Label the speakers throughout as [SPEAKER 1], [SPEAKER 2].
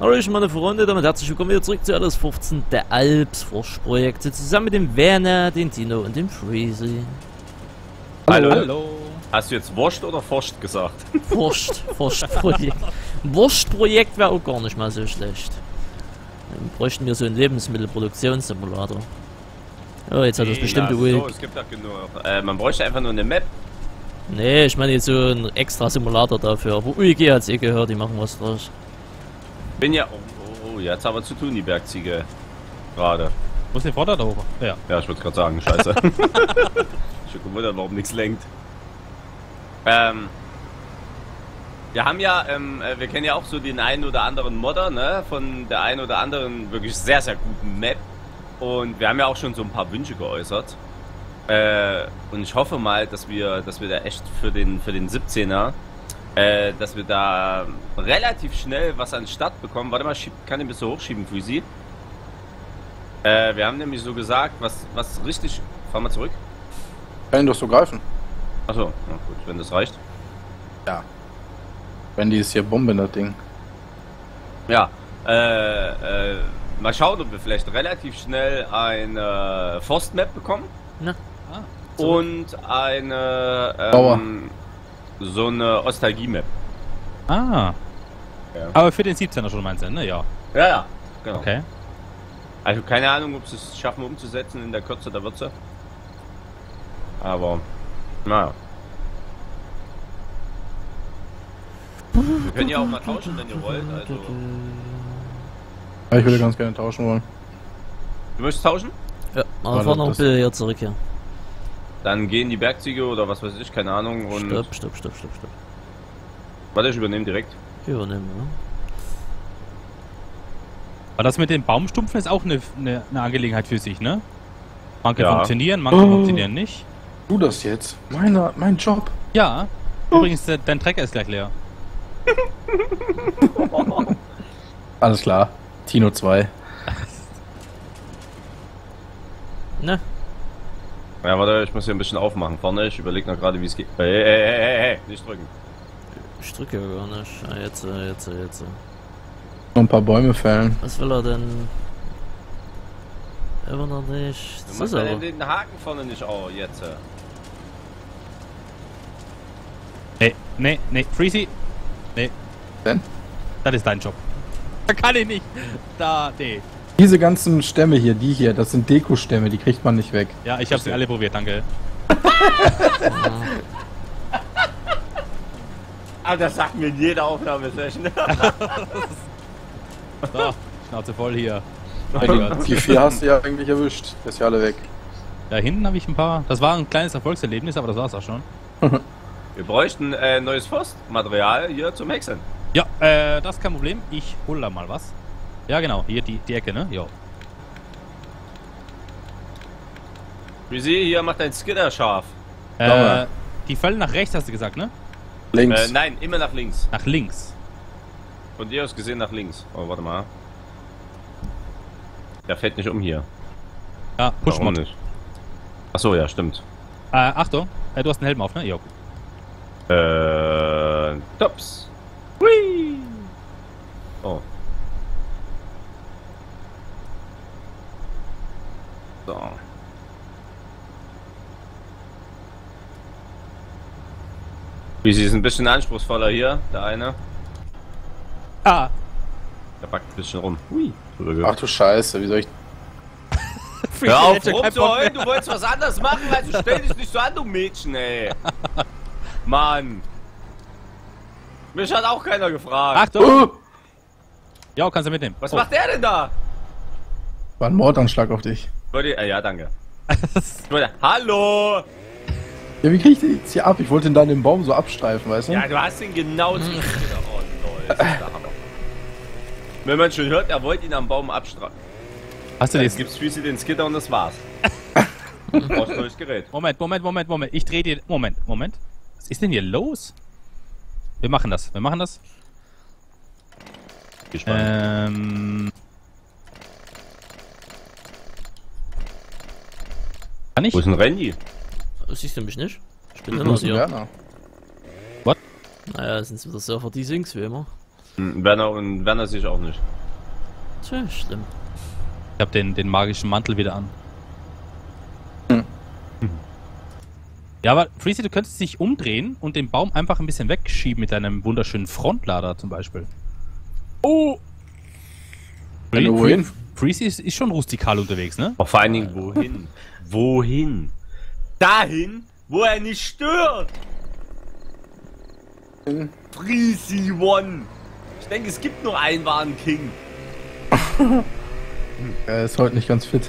[SPEAKER 1] Hallo, ich meine Freunde, damit herzlich willkommen wieder zurück zu alles 15 der Alps Projekte zusammen mit dem Werner, den Tino und dem Freezy.
[SPEAKER 2] Hallo. Hallo. Hast du jetzt Wurst oder Forscht gesagt?
[SPEAKER 1] Wurst, Wurstprojekt. Wurstprojekt wäre auch gar nicht mal so schlecht. Dann bräuchten wir so einen Lebensmittelproduktionssimulator. Oh, jetzt hat das bestimmt
[SPEAKER 2] so, es gibt da genug. Äh, man bräuchte einfach nur eine Map.
[SPEAKER 1] Nee, ich meine jetzt so ein extra Simulator dafür. Aber UIG hat es eh gehört, die machen was draus.
[SPEAKER 2] Bin ja. Oh, oh, jetzt haben wir zu tun, die Bergziege. Gerade.
[SPEAKER 3] Wo ist der Vorder da hoch?
[SPEAKER 2] Ja. Ja, ich würde gerade sagen, scheiße. ich hab gewundert, warum nichts lenkt. Ähm. Wir haben ja, ähm, äh, wir kennen ja auch so den einen oder anderen Modder, ne? Von der einen oder anderen wirklich sehr, sehr guten Map. Und wir haben ja auch schon so ein paar Wünsche geäußert. Äh, und ich hoffe mal, dass wir, dass wir da echt für den, für den 17er, äh, dass wir da relativ schnell was an Start bekommen. Warte mal, schieb, kann ich ein bisschen hochschieben, Füsi. Äh, wir haben nämlich so gesagt, was, was richtig. Fahr mal zurück.
[SPEAKER 4] Kann ihn doch so greifen.
[SPEAKER 2] Achso, na gut, wenn das reicht.
[SPEAKER 4] Ja. Wenn die ist hier Bombe, das Ding.
[SPEAKER 2] Ja, äh, äh, mal schauen, ob wir vielleicht relativ schnell eine Forstmap bekommen.
[SPEAKER 1] Na.
[SPEAKER 2] Ah, und eine ähm, so eine Ostalgie-Map.
[SPEAKER 3] Ah. Ja. Aber für den 17er schon meinst du, ne? Ja.
[SPEAKER 2] Ja, ja. Genau.
[SPEAKER 3] Okay.
[SPEAKER 2] Also keine Ahnung, ob sie es schaffen umzusetzen in der Kürze der Würze. Aber, naja. Wir können ja auch mal tauschen, wenn ihr wollt. Also.
[SPEAKER 4] Ja, ich würde ganz gerne tauschen wollen.
[SPEAKER 2] Du möchtest tauschen?
[SPEAKER 1] Ja, aber fahr noch ein bisschen hier zurück hier.
[SPEAKER 2] Dann gehen die Bergziege oder was weiß ich, keine Ahnung. Und
[SPEAKER 1] stopp, stopp, stopp, stopp, stopp.
[SPEAKER 2] Warte, ich übernehme direkt.
[SPEAKER 1] Übernehmen, ja.
[SPEAKER 3] Aber das mit den Baumstumpfen ist auch eine, eine, eine Angelegenheit für sich, ne? Manche ja. funktionieren, manche oh. funktionieren nicht.
[SPEAKER 4] Du das jetzt? Meine, mein Job.
[SPEAKER 3] Ja. Oh. Übrigens, dein Trecker ist gleich leer.
[SPEAKER 4] Alles klar. Tino 2.
[SPEAKER 1] Ne?
[SPEAKER 2] Ja, warte, ich muss hier ein bisschen aufmachen. Vorne, ich überlege noch gerade, wie es geht. Hey, hey, hey, hey, hey, nicht drücken.
[SPEAKER 1] Ich drücke ja gar nicht. Ah, jetzt, äh, jetzt, äh, jetzt. Äh.
[SPEAKER 4] Noch ein paar Bäume fällen.
[SPEAKER 1] Was will er denn? Immer noch nicht.
[SPEAKER 2] Du machst denn den Haken vorne nicht auch jetzt.
[SPEAKER 3] Nee, nee, nee, Freezy. Nee.
[SPEAKER 4] Denn?
[SPEAKER 3] Das ist dein Job. Da kann ich nicht. Da, nee.
[SPEAKER 4] Diese ganzen Stämme hier, die hier, das sind Deko-Stämme, die kriegt man nicht weg.
[SPEAKER 3] Ja, ich habe sie alle probiert, danke.
[SPEAKER 2] Aber das sagt mir in jeder Aufnahmesession.
[SPEAKER 3] so, Schnauze voll hier.
[SPEAKER 4] Die vier hast du ja eigentlich erwischt. Das ist ja alle weg.
[SPEAKER 3] Da hinten habe ich ein paar. Das war ein kleines Erfolgserlebnis, aber das war's auch schon.
[SPEAKER 2] Wir bräuchten äh, neues Forstmaterial hier zum Hexen.
[SPEAKER 3] Ja, äh, das ist kein Problem. Ich hole da mal was. Ja, genau. Hier die, die Ecke, ne? Jo.
[SPEAKER 2] Wie sehe, hier macht ein Skidder scharf.
[SPEAKER 3] Äh, die fallen nach rechts, hast du gesagt, ne?
[SPEAKER 2] Links. Äh, nein, immer nach links.
[SPEAKER 3] Nach links.
[SPEAKER 2] Von dir aus gesehen nach links. Oh, warte mal. Der fällt nicht um hier.
[SPEAKER 3] Ja, push Warum nicht?
[SPEAKER 2] Achso, ja, stimmt.
[SPEAKER 3] Äh, Achtung. Äh, du hast einen Helm auf, ne? Jo.
[SPEAKER 2] Äh, Tops. Hui. Wie sie ist ein bisschen anspruchsvoller hier, der eine.
[SPEAKER 3] Ah.
[SPEAKER 2] Der backt ein bisschen rum. Hui.
[SPEAKER 4] Ach du Scheiße, wie soll ich.
[SPEAKER 2] Hör auf rumzuheulen, du wolltest was anderes machen, also stell dich nicht so an, du Mädchen, ey. Mann. Mich hat auch keiner gefragt.
[SPEAKER 3] Achtung! Uh. Ja, kannst du mitnehmen.
[SPEAKER 2] Was oh. macht der denn da?
[SPEAKER 4] War ein Mordanschlag auf dich.
[SPEAKER 2] Äh, ja, danke. Hallo!
[SPEAKER 4] Ja, wie krieg ich den jetzt hier ab? Ich wollte ihn dann im Baum so abstreifen, weißt du?
[SPEAKER 2] Ja, du hast ihn genau zu. oh, lol, Wenn man schon hört, er wollte ihn am Baum abstreifen.
[SPEAKER 3] Hast du
[SPEAKER 2] den? Jetzt gibt's Füße den Skitter und das war's.
[SPEAKER 3] brauchst neues Gerät. Moment, Moment, Moment, Moment. Ich dreh dir. Moment, Moment. Was ist denn hier los? Wir machen das. Wir machen das.
[SPEAKER 2] Gespannt. Ähm.
[SPEAKER 3] Kann ich?
[SPEAKER 2] Wo ist ein Randy?
[SPEAKER 1] Siehst du mich nicht? Ich bin immer hier.
[SPEAKER 3] Werner. What?
[SPEAKER 1] Naja, sind es wieder Surfer, die Sinks wie immer.
[SPEAKER 2] Hm, Werner und Werner sich auch nicht.
[SPEAKER 1] Tja, schlimm.
[SPEAKER 3] Ich habe den, den magischen Mantel wieder an.
[SPEAKER 4] Hm.
[SPEAKER 3] Ja, aber Freezy, du könntest dich umdrehen und den Baum einfach ein bisschen wegschieben mit deinem wunderschönen Frontlader zum Beispiel. Oh!
[SPEAKER 4] Wohin?
[SPEAKER 3] Freezy ist, ist schon rustikal unterwegs, ne?
[SPEAKER 2] Auch vor allen Dingen wohin? wohin? Dahin, wo er nicht stört! Freezy One! Ich denke, es gibt nur einen wahren King.
[SPEAKER 4] Er ist heute nicht ganz fit.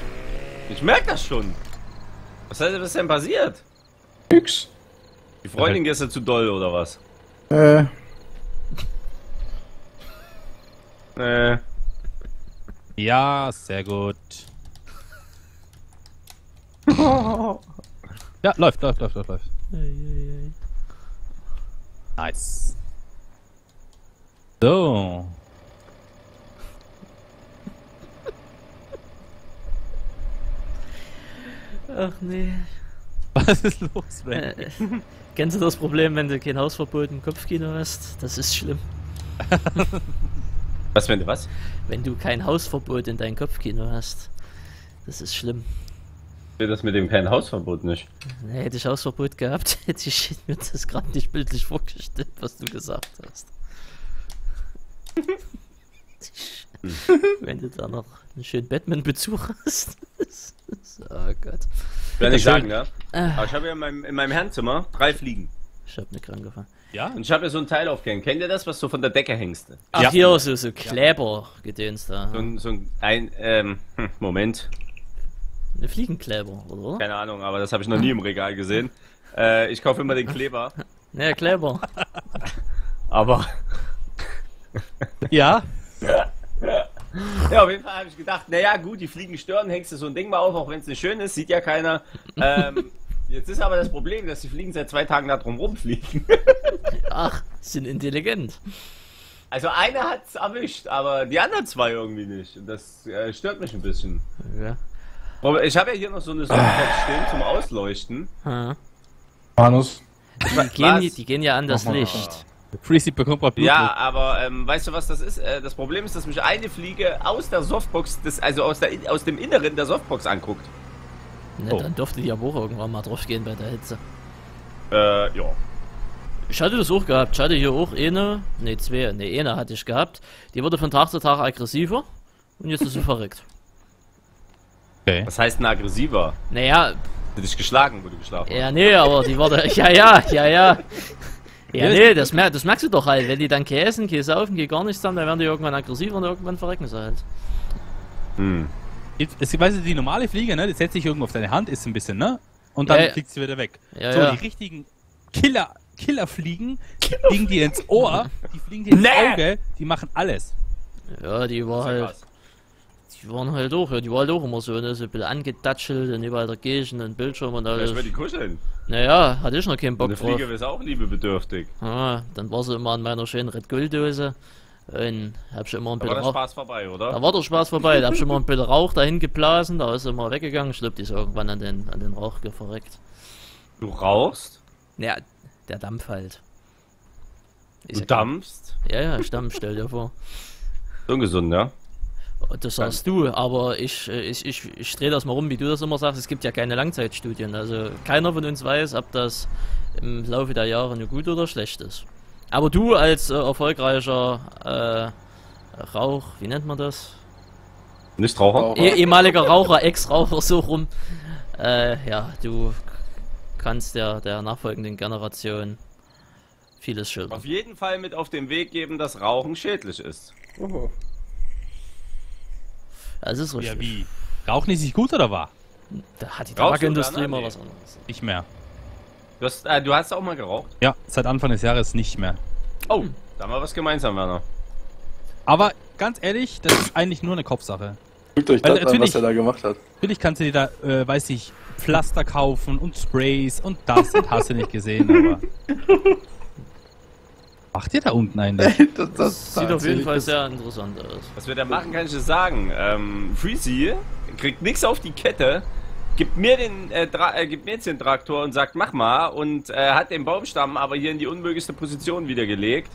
[SPEAKER 2] Ich merke das schon. Was ist denn passiert?
[SPEAKER 4] Nix.
[SPEAKER 2] Die Freundin gestern zu doll oder was?
[SPEAKER 4] Äh,
[SPEAKER 2] Äh,
[SPEAKER 3] Ja, sehr gut. Ja, läuft, läuft, läuft, läuft, läuft. Nice. So.
[SPEAKER 1] Ach nee.
[SPEAKER 3] Was ist los, Ray?
[SPEAKER 1] Äh, kennst du das Problem, wenn du kein Hausverbot im Kopfkino hast? Das ist schlimm.
[SPEAKER 2] was wenn du was?
[SPEAKER 1] Wenn du kein Hausverbot in dein Kopfkino hast. Das ist schlimm.
[SPEAKER 2] Ich das mit dem kein Hausverbot nicht.
[SPEAKER 1] Nee, hätte ich Hausverbot gehabt, hätte ich mir das gerade nicht bildlich vorgestellt, was du gesagt hast. Wenn du da noch einen schönen Batman-Bezug hast. oh Gott.
[SPEAKER 2] Will ich sagen, ja?
[SPEAKER 1] Ah,
[SPEAKER 2] Aber ich habe ja in meinem, in meinem Herrenzimmer drei Fliegen.
[SPEAKER 1] ich hab eine angefangen.
[SPEAKER 3] Ja?
[SPEAKER 2] Und ich habe ja so ein Teil aufgehängt. Kennt ihr das, was so von der Decke hängst?
[SPEAKER 1] Ach,
[SPEAKER 3] Ja.
[SPEAKER 1] hier so, so Kleber-Gedöns da.
[SPEAKER 2] So ein, so ein, ein ähm, hm, Moment.
[SPEAKER 1] Fliegenkleber, oder?
[SPEAKER 2] Keine Ahnung, aber das habe ich noch nie im Regal gesehen. Äh, ich kaufe immer den Kleber.
[SPEAKER 1] Ja, Kleber.
[SPEAKER 2] Aber
[SPEAKER 3] Ja?
[SPEAKER 2] ja, auf jeden Fall habe ich gedacht, naja gut, die Fliegen stören, hängst du so ein Ding mal auf, auch wenn es nicht schön ist, sieht ja keiner. Ähm, jetzt ist aber das Problem, dass die Fliegen seit zwei Tagen da drum rumfliegen.
[SPEAKER 1] Ach, sind intelligent.
[SPEAKER 2] Also eine hat's erwischt, aber die anderen zwei irgendwie nicht. Und das äh, stört mich ein bisschen.
[SPEAKER 1] Ja.
[SPEAKER 2] Aber ich habe ja hier noch so eine Softbox stehen zum Ausleuchten.
[SPEAKER 1] Ha.
[SPEAKER 4] Manus.
[SPEAKER 1] Die, gehen, die gehen ja an das. Licht.
[SPEAKER 3] Freezy bekommt Blutdruck.
[SPEAKER 2] Ja, aber ähm, weißt du, was das ist? Äh, das Problem ist, dass mich eine Fliege aus der Softbox, des, also aus, der, aus dem Inneren der Softbox anguckt.
[SPEAKER 1] Ne,
[SPEAKER 3] Oh.
[SPEAKER 1] Dann durfte die aber auch irgendwann mal drauf gehen bei der Hitze.
[SPEAKER 2] Äh, ja.
[SPEAKER 1] Ich hatte das auch gehabt. Ich hatte hier auch eine, ne, zwei, ne, eine hatte ich gehabt. Die wurde von Tag zu Tag aggressiver und jetzt ist sie verreckt.
[SPEAKER 3] Okay.
[SPEAKER 2] Was heißt ein aggressiver?
[SPEAKER 1] Naja,
[SPEAKER 2] Hat dich geschlagen, wo du geschlafen hast?
[SPEAKER 1] ja, nee, aber die war da, ja, ja, ja, ja. Ja, nee, das, mer das merkst du doch halt. Wenn die dann käsen, Käse saufen, geht gar nichts haben, dann werden die irgendwann aggressiver und irgendwann verrecken sie halt.
[SPEAKER 2] Hm.
[SPEAKER 3] Jetzt, es, weißt du, die normale Fliege, ne, die setzt sich irgendwo auf deine Hand, ist ein bisschen, ne? Und dann
[SPEAKER 1] Ja, ja.
[SPEAKER 3] fliegt sie wieder weg.
[SPEAKER 1] Ja,
[SPEAKER 3] so,
[SPEAKER 1] ja.
[SPEAKER 3] die richtigen Killer, Killerfliegen fliegen dir ins Ohr, die fliegen dir ins
[SPEAKER 2] Nee.
[SPEAKER 3] Auge, die machen alles.
[SPEAKER 1] Ja, die war halt,
[SPEAKER 2] krass.
[SPEAKER 1] Die waren halt auch, ja, die war halt auch immer so, ne, so ein bisschen angedatschelt und überall der Kirchen und Bildschirm und
[SPEAKER 2] Ja,
[SPEAKER 1] alles.
[SPEAKER 2] ich will die kuscheln.
[SPEAKER 1] Naja, hatte ich noch keinen Bock
[SPEAKER 2] Eine
[SPEAKER 1] drauf.
[SPEAKER 2] Fliege ist auch liebebedürftig.
[SPEAKER 1] Ah, dann war sie immer an meiner schönen Red Gold Dose und hab schon immer ein
[SPEAKER 2] Da war
[SPEAKER 1] bisschen
[SPEAKER 2] der. Spaß vorbei,
[SPEAKER 1] Da
[SPEAKER 2] oder?
[SPEAKER 1] war der Spaß vorbei, da hab schon mal ein bisschen Rauch dahin geblasen, da ist sie immer weggegangen, ich glaub, die ist irgendwann an den, an den Rauch verreckt.
[SPEAKER 2] Du rauchst,
[SPEAKER 1] Ja, der Dampf halt. Ist
[SPEAKER 2] du
[SPEAKER 1] ja
[SPEAKER 2] dampfst.
[SPEAKER 1] Ja, ja, Stamm, stell dir vor.
[SPEAKER 2] Ungesund, ja?
[SPEAKER 1] Das sagst du, aber ich, äh, ich, ich, ich drehe das mal rum, wie du das immer sagst. Es gibt ja keine Langzeitstudien. Also keiner von uns weiß, ob das im Laufe der Jahre nur gut oder schlecht ist. Aber du als äh, erfolgreicher äh, Rauch, wie nennt man das?
[SPEAKER 2] Nichtraucher?
[SPEAKER 4] Raucher.
[SPEAKER 1] Eh ehemaliger Raucher, Ex-Raucher, so rum. Äh, ja, du kannst der, der nachfolgenden Generation vieles schildern.
[SPEAKER 2] Auf jeden Fall mit auf den Weg geben, dass Rauchen schädlich ist.
[SPEAKER 1] Das ist richtig.
[SPEAKER 3] Ja, wie? Rauchen ist nicht gut oder war?
[SPEAKER 1] Da hat die Tabakindustrie immer
[SPEAKER 2] Nee.
[SPEAKER 1] was anderes.
[SPEAKER 3] Nicht mehr.
[SPEAKER 2] Du hast, äh, du hast auch mal geraucht?
[SPEAKER 3] Ja, seit Anfang des Jahres nicht mehr.
[SPEAKER 2] Oh, da haben wir was gemeinsam, Werner.
[SPEAKER 3] Aber ganz ehrlich, das ist eigentlich nur eine Kopfsache.
[SPEAKER 4] Guckt euch
[SPEAKER 3] Weil
[SPEAKER 4] das an, was
[SPEAKER 3] natürlich-
[SPEAKER 4] er da gemacht hat.
[SPEAKER 3] Natürlich kannst du dir da, äh, weiß ich, Pflaster kaufen und Sprays und das und hast du nicht gesehen, aber. Macht ihr da unten eigentlich?
[SPEAKER 4] das, das,
[SPEAKER 1] Sieht auf jeden Fall sehr interessant aus.
[SPEAKER 2] Was wir da machen, kann ich dir sagen. Ähm, Freezy kriegt nichts auf die Kette, gibt mir den, äh, äh, gibt mir jetzt den Traktor und sagt, mach mal und äh, hat den Baumstamm aber hier in die unmöglichste Position wieder gelegt,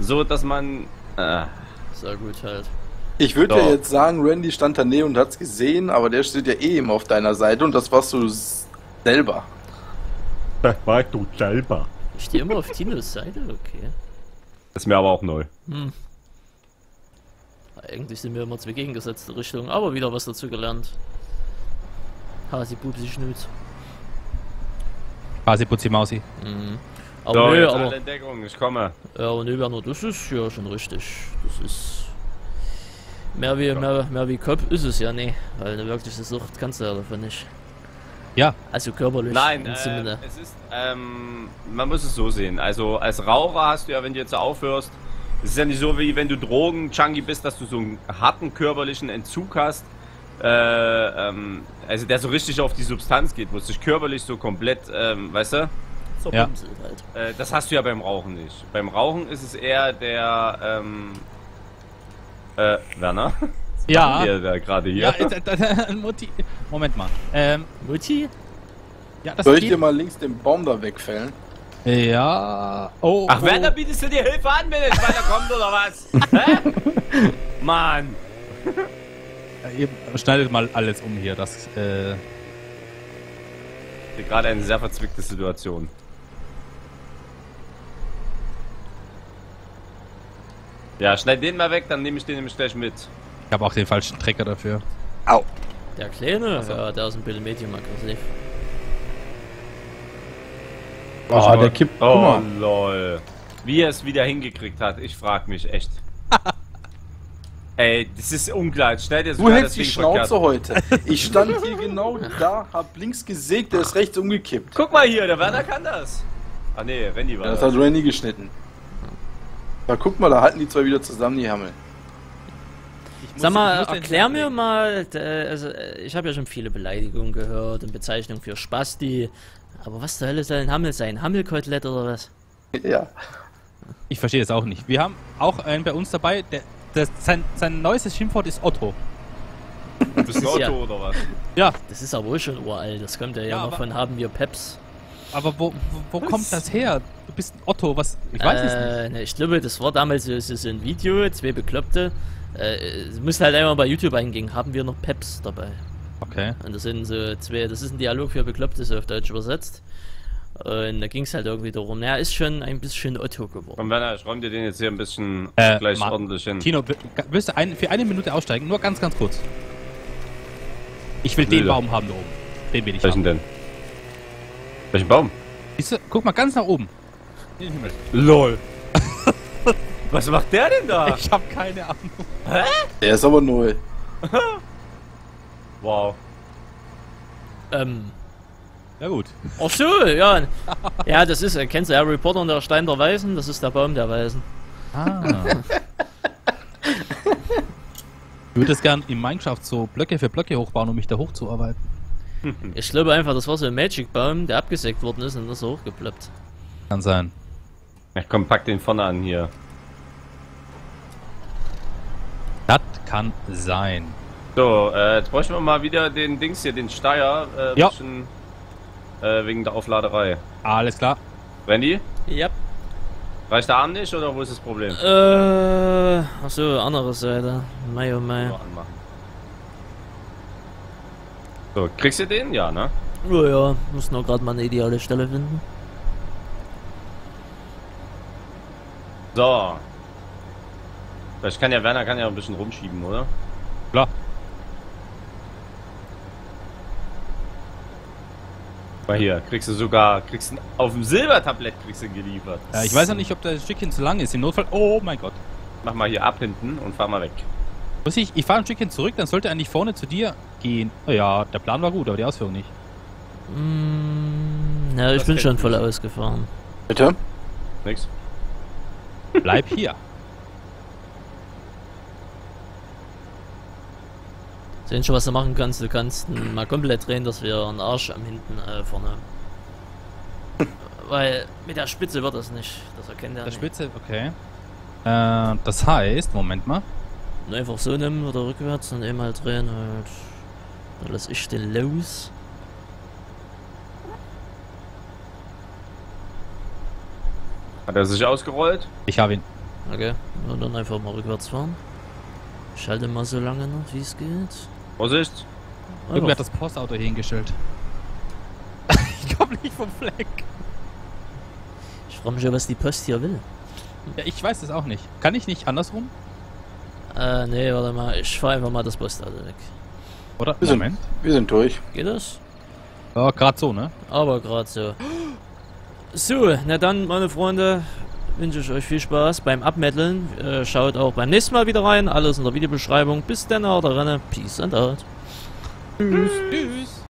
[SPEAKER 2] so dass man
[SPEAKER 1] Ah. Sehr gut halt.
[SPEAKER 4] Ich würde ja jetzt sagen, Randy stand daneben und hat's gesehen, aber der steht ja eh immer auf deiner Seite und das warst du selber.
[SPEAKER 2] Das warst du selber.
[SPEAKER 1] Ich stehe immer auf Tinos Seite, okay.
[SPEAKER 2] Das ist mir aber auch neu. Hm.
[SPEAKER 1] Eigentlich sind wir immer zwei gegengesetzte Richtungen, aber wieder was dazu gelernt. Hasi Bubsi Schnüz.
[SPEAKER 3] Hasi Putzi Mausi.
[SPEAKER 2] Mhm. Aber so, nö, aber. Entdeckung, ich komme.
[SPEAKER 1] Ja, aber nö, Werner, das ist ja schon richtig. Das ist. Mehr wie, mehr, mehr wie Kopf ist es ja nicht, weil eine wirkliche Sucht kannst du ja davon nicht.
[SPEAKER 3] Ja.
[SPEAKER 1] Also körperlich.
[SPEAKER 2] Nein, äh, es ist, ähm, man muss es so sehen. Also als Raucher hast du ja, wenn du jetzt aufhörst, es ist ja nicht so wie wenn du Drogen-Junkie bist, dass du so einen harten körperlichen Entzug hast. Äh, ähm, also der so richtig auf die Substanz geht, wo es sich körperlich so komplett, ähm, weißt du?
[SPEAKER 1] So ja.
[SPEAKER 2] Halt. Äh, das hast du ja beim Rauchen nicht. Beim Rauchen ist es eher der, ähm, äh, Werner?
[SPEAKER 3] Ja.
[SPEAKER 2] Der gerade hier. Ja,
[SPEAKER 3] äh, Mutti. Moment mal. Ähm,
[SPEAKER 1] Mutti?
[SPEAKER 4] Ja, das Soll ich dir mal links den Baum da wegfällen?
[SPEAKER 3] Ja.
[SPEAKER 2] Oh. Ach, oh. Werner, bietest du dir Hilfe an, wenn es weiter kommt oder was? Hä? Mann.
[SPEAKER 3] Ihr schneidet mal alles um hier. Das, äh.
[SPEAKER 2] Gerade eine sehr verzwickte Situation. Ja, schneid den mal weg, dann nehme ich den nämlich gleich mit.
[SPEAKER 3] Ich habe auch den falschen Trecker dafür.
[SPEAKER 1] Au. Der Kleine? So. Ja, der ist ein bisschen medium aggressiv.
[SPEAKER 2] Oh, der kippt. Oh, lol. Wie er es wieder hingekriegt hat, ich frag mich echt. Ey, das ist unklar. Schnell dir
[SPEAKER 4] Du hältst die Schnauze verkehrt. heute. Ich stand hier genau da, hab links gesägt, der ist rechts umgekippt.
[SPEAKER 2] Guck mal hier, der Werner kann das. Ach nee, Randy war
[SPEAKER 4] ja, das. Das hat Randy geschnitten. Da guck mal, da halten die zwei wieder zusammen, die Hammel.
[SPEAKER 1] Sag mal, erklär mir mal, also äh, ich habe ja schon viele Beleidigungen gehört und Bezeichnungen für Spasti, aber was zur Hölle soll ein Hammel sein? Hammelkotelett oder was?
[SPEAKER 4] Ja.
[SPEAKER 3] Ich verstehe es auch nicht. Wir haben auch einen bei uns dabei, der, der sein, sein neuestes Schimpfwort ist Otto.
[SPEAKER 2] Du bist ein Otto ja, oder was?
[SPEAKER 1] Ja. Das ist aber wohl schon uralt, das kommt ja, ja, ja von haben wir Peps.
[SPEAKER 3] Aber wo, wo, wo kommt das her? Du bist ein Otto, was? Ich weiß äh, es nicht.
[SPEAKER 1] Ne, ich glaube, das war damals so, so ein Video, zwei Bekloppte. Äh, musst halt einmal bei YouTube eingehen, haben wir noch Peps dabei.
[SPEAKER 3] Okay.
[SPEAKER 1] Und das sind so zwei, das ist ein Dialog für Bekloppte, so auf Deutsch übersetzt. Und da ging es halt irgendwie darum, er ist schon ein bisschen Otto geworden.
[SPEAKER 2] Komm Werner, ich räume dir den jetzt hier ein bisschen äh, gleich Mann. ordentlich hin.
[SPEAKER 3] Tino, willst du ein, für eine Minute aussteigen? Nur ganz, ganz kurz. Ich will Lille. den Baum haben da oben. Den will ich
[SPEAKER 2] Welchen haben. denn? Welchen Baum?
[SPEAKER 3] Siehst du, guck mal ganz nach oben.
[SPEAKER 2] In den Himmel. LOL. Was macht der denn da?
[SPEAKER 3] Ich hab keine Ahnung.
[SPEAKER 4] Hä? Der ist aber neu.
[SPEAKER 2] wow.
[SPEAKER 1] Ähm.
[SPEAKER 3] Ja gut.
[SPEAKER 1] Ach so, ja. ja, das ist, kennst du Harry Potter und der Stein der Weisen? Das ist der Baum der Weisen. Ah.
[SPEAKER 3] ich würde es gern in Minecraft so Blöcke für Blöcke hochbauen, um mich da hochzuarbeiten.
[SPEAKER 1] Ich glaube einfach, das war so ein Magic-Baum, der abgesägt worden ist und ist so hochgeploppt.
[SPEAKER 3] Kann sein.
[SPEAKER 2] Ja, komm, pack den vorne an hier.
[SPEAKER 3] Das kann sein.
[SPEAKER 2] So, äh, jetzt bräuchten wir mal wieder den Dings hier, den Steier. Äh, ja. Bisschen, äh, wegen der Aufladerei.
[SPEAKER 3] Alles klar.
[SPEAKER 2] Randy?
[SPEAKER 1] Ja.
[SPEAKER 2] Reicht der Arm nicht oder wo ist das Problem?
[SPEAKER 1] Äh, achso, andere Seite. Mai oh Mai.
[SPEAKER 2] So, kriegst du den? Ja, ne?
[SPEAKER 1] Ja, ja, muss noch gerade mal eine ideale Stelle finden.
[SPEAKER 2] So. Vielleicht kann ja Werner kann ja ein bisschen rumschieben, oder?
[SPEAKER 3] Klar.
[SPEAKER 2] Mal hier, kriegst du sogar, kriegst du auf dem Silbertablett kriegst du geliefert.
[SPEAKER 3] Ja, ich weiß noch nicht, ob das Stückchen zu lang ist. Im Notfall, oh mein Gott.
[SPEAKER 2] Mach mal hier ab hinten und fahr mal weg.
[SPEAKER 3] Muss ich, ich fahre ein Stückchen zurück, dann sollte eigentlich vorne zu dir gehen. Oh ja, der Plan war gut, aber die Ausführung nicht.
[SPEAKER 1] Mm, ja, ich das bin schon voll ausgefahren.
[SPEAKER 4] Bitte?
[SPEAKER 2] Nix.
[SPEAKER 3] Bleib hier.
[SPEAKER 1] Sehen schon, was du machen kannst. Du kannst mal komplett drehen, dass wir einen Arsch am hinten äh, vorne. Weil mit der Spitze wird das nicht. Das erkennt er.
[SPEAKER 3] Der nicht. Spitze, okay. Äh, das heißt, Moment mal.
[SPEAKER 1] Einfach so nehmen oder rückwärts und eben halt drehen halt. Dann lass ich den los.
[SPEAKER 2] Hat er sich ausgerollt?
[SPEAKER 3] Ich habe ihn.
[SPEAKER 1] Okay, und dann einfach mal rückwärts fahren. Schalte mal so lange noch, wie es geht.
[SPEAKER 2] Vorsicht!
[SPEAKER 3] Irgendwer hat das Postauto hingestellt. ich komm nicht vom Fleck.
[SPEAKER 1] Ich frage mich ja, was die Post hier will.
[SPEAKER 3] Ja, ich weiß es auch nicht. Kann ich nicht andersrum?
[SPEAKER 1] Äh, nee, warte mal. Ich fahre einfach mal das Postauto weg.
[SPEAKER 3] Oder?
[SPEAKER 4] Wir sind, wir sind durch.
[SPEAKER 1] Geht das?
[SPEAKER 3] Ja, gerade so, ne?
[SPEAKER 1] Aber gerade so. So, na dann, meine Freunde, wünsche ich euch viel Spaß beim Abmetteln. Äh, schaut auch beim nächsten Mal wieder rein. Alles in der Videobeschreibung. Bis dann, haut rein. Peace and out.
[SPEAKER 3] Tschüss. Tschüss.